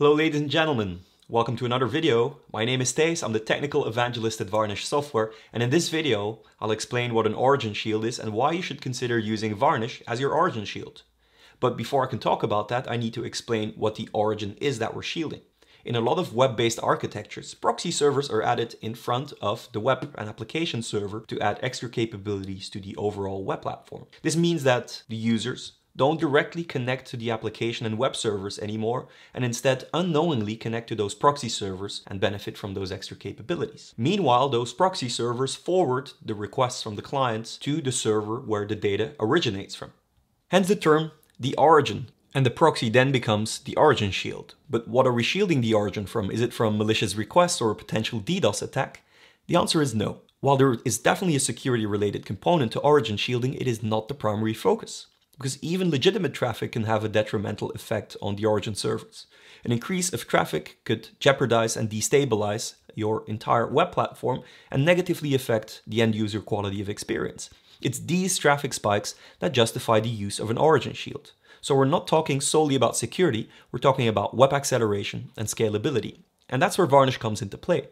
Hello ladies and gentlemen, welcome to another video. My name is Thijs, I'm the technical evangelist at Varnish Software and in this video I'll explain what an origin shield is and why you should consider using Varnish as your origin shield. But before I can talk about that I need to explain what the origin is that we're shielding. In a lot of web-based architectures, proxy servers are added in front of the web and application server to add extra capabilities to the overall web platform. This means that the users don't directly connect to the application and web servers anymore, and instead unknowingly connect to those proxy servers and benefit from those extra capabilities. Meanwhile, those proxy servers forward the requests from the clients to the server where the data originates from. Hence the term the origin, and the proxy then becomes the origin shield. But what are we shielding the origin from? Is it from malicious requests or a potential DDoS attack? The answer is no. While there is definitely a security related component to origin shielding, it is not the primary focus because even legitimate traffic can have a detrimental effect on the origin servers. An increase of traffic could jeopardize and destabilize your entire web platform and negatively affect the end user quality of experience. It's these traffic spikes that justify the use of an origin shield. So we're not talking solely about security, we're talking about web acceleration and scalability. And that's where Varnish comes into play.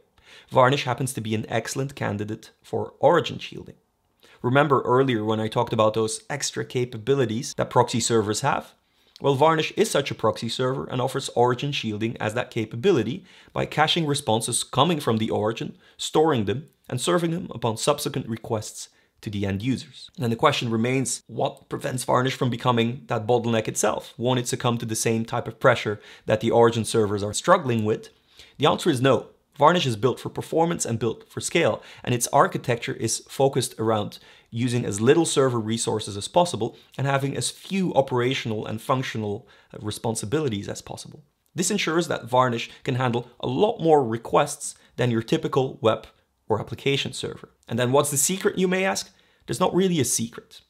Varnish happens to be an excellent candidate for origin shielding. Remember earlier when I talked about those extra capabilities that proxy servers have? Well, Varnish is such a proxy server and offers origin shielding as that capability by caching responses coming from the origin, storing them, and serving them upon subsequent requests to the end users. And the question remains, what prevents Varnish from becoming that bottleneck itself? Won't it succumb to the same type of pressure that the origin servers are struggling with? The answer is no. Varnish is built for performance and built for scale, and its architecture is focused around using as little server resources as possible and having as few operational and functional uh, responsibilities as possible. This ensures that Varnish can handle a lot more requests than your typical web or application server. And then what's the secret, you may ask? There's not really a secret.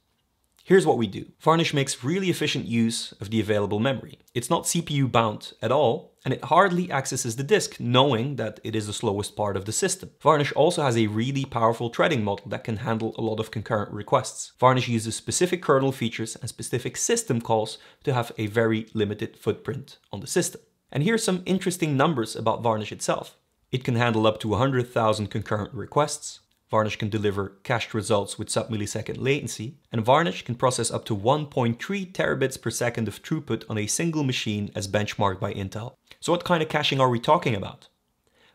Here's what we do. Varnish makes really efficient use of the available memory. It's not CPU bound at all, and it hardly accesses the disk, knowing that it is the slowest part of the system. Varnish also has a really powerful threading model that can handle a lot of concurrent requests. Varnish uses specific kernel features and specific system calls to have a very limited footprint on the system. And here's some interesting numbers about Varnish itself. It can handle up to 100,000 concurrent requests, Varnish can deliver cached results with sub-millisecond latency, and Varnish can process up to 1.3 terabits per second of throughput on a single machine as benchmarked by Intel. So what kind of caching are we talking about?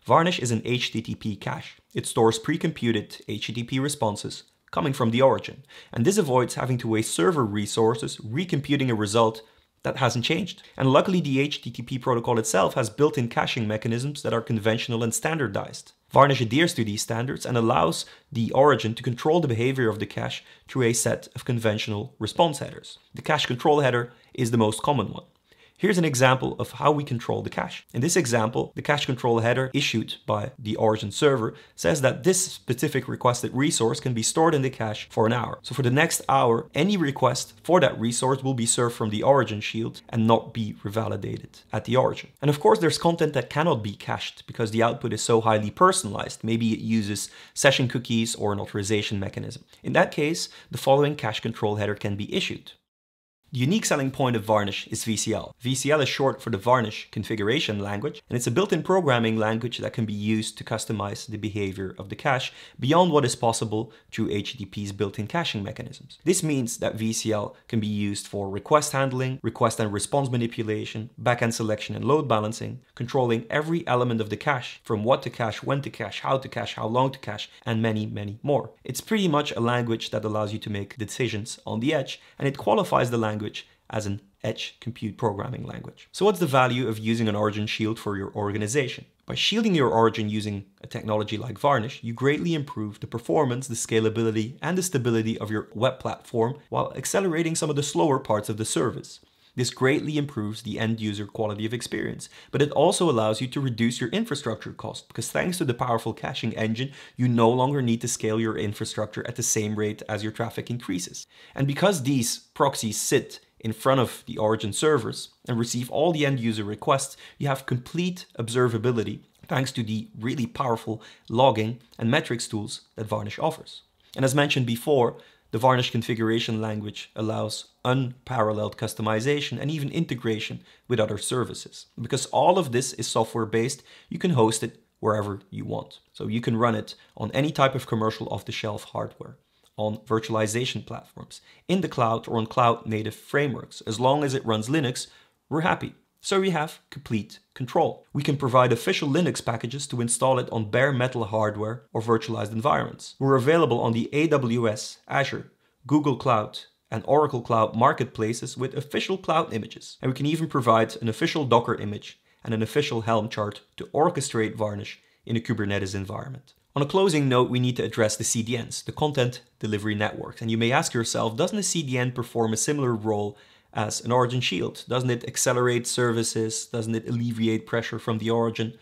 Varnish is an HTTP cache. It stores pre-computed HTTP responses coming from the origin, and this avoids having to waste server resources recomputing a result that hasn't changed. And luckily the HTTP protocol itself has built-in caching mechanisms that are conventional and standardized. Varnish adheres to these standards and allows the origin to control the behavior of the cache through a set of conventional response headers. The cache control header is the most common one. Here's an example of how we control the cache. In this example, the cache control header issued by the origin server says that this specific requested resource can be stored in the cache for an hour. So for the next hour, any request for that resource will be served from the origin shield and not be revalidated at the origin. And of course, there's content that cannot be cached because the output is so highly personalized. Maybe it uses session cookies or an authorization mechanism. In that case, the following cache control header can be issued. The unique selling point of Varnish is VCL. VCL is short for the Varnish Configuration Language, and it's a built-in programming language that can be used to customize the behavior of the cache beyond what is possible through HTTP's built-in caching mechanisms. This means that VCL can be used for request handling, request and response manipulation, backend selection and load balancing, controlling every element of the cache, from what to cache, when to cache, how to cache, how long to cache, and many, many more. It's pretty much a language that allows you to make decisions on the edge, and it qualifies the language language as an edge compute programming language. So what's the value of using an origin shield for your organization? By shielding your origin using a technology like Varnish, you greatly improve the performance, the scalability, and the stability of your web platform while accelerating some of the slower parts of the service. This greatly improves the end user quality of experience, but it also allows you to reduce your infrastructure cost because thanks to the powerful caching engine, you no longer need to scale your infrastructure at the same rate as your traffic increases. And because these proxies sit in front of the origin servers and receive all the end user requests, you have complete observability thanks to the really powerful logging and metrics tools that Varnish offers. And as mentioned before, The Varnish configuration language allows unparalleled customization and even integration with other services. Because all of this is software based, you can host it wherever you want. So you can run it on any type of commercial off the shelf hardware, on virtualization platforms, in the cloud, or on cloud native frameworks. As long as it runs Linux, we're happy. So we have complete control. We can provide official Linux packages to install it on bare metal hardware or virtualized environments. We're available on the AWS, Azure, Google Cloud, and Oracle Cloud marketplaces with official cloud images. And we can even provide an official Docker image and an official Helm chart to orchestrate Varnish in a Kubernetes environment. On a closing note, we need to address the CDNs, the Content Delivery Networks. And you may ask yourself, doesn't a CDN perform a similar role as an origin shield? Doesn't it accelerate services? Doesn't it alleviate pressure from the origin?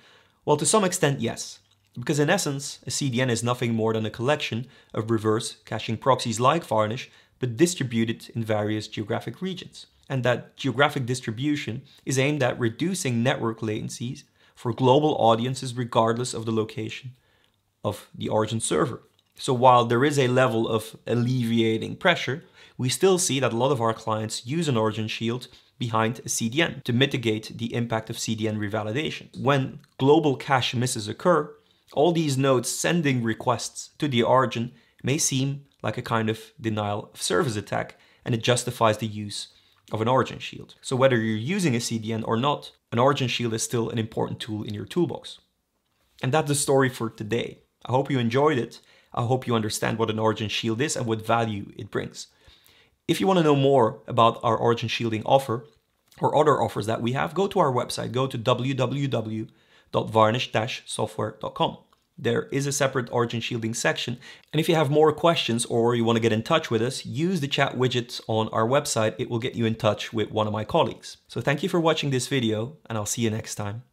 Well, to some extent, yes. Because in essence, a CDN is nothing more than a collection of reverse caching proxies like Varnish, but distributed in various geographic regions. And that geographic distribution is aimed at reducing network latencies for global audiences regardless of the location of the origin server. So while there is a level of alleviating pressure, we still see that a lot of our clients use an origin shield behind a CDN to mitigate the impact of CDN revalidation. When global cache misses occur, all these nodes sending requests to the origin may seem like a kind of denial of service attack and it justifies the use of an origin shield. So whether you're using a CDN or not, an origin shield is still an important tool in your toolbox. And that's the story for today. I hope you enjoyed it. I hope you understand what an origin shield is and what value it brings. If you want to know more about our origin shielding offer or other offers that we have, go to our website. Go to www.varnish-software.com. There is a separate origin shielding section. And if you have more questions or you want to get in touch with us, use the chat widget on our website. It will get you in touch with one of my colleagues. So thank you for watching this video and I'll see you next time.